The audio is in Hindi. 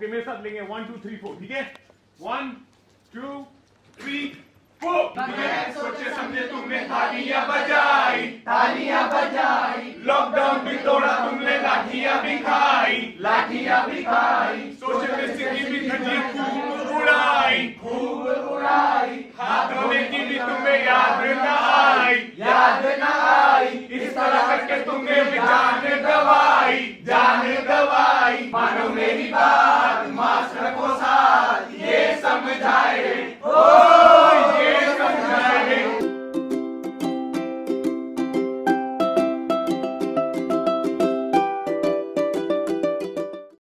ओके मेरे साथ लेंगे। वन टू थ्री फोर ठीक है? वन टू थ्री फोर सोचे समझे तुमने तालियाँ बजाई तालियाँ बजाई। लॉकडाउन भी तोड़ा तुमने लाठियाँ भी खाई। लाठियाँ भी खाई। सोचे में भी घटी खूब उड़ाई। खूब उड़ाई। हाथ धोने की भी तुम्हें याद न आई। याद न आई। इस तरह करके तुमने जान गवाई। जान गवाई। मानो मेरी बात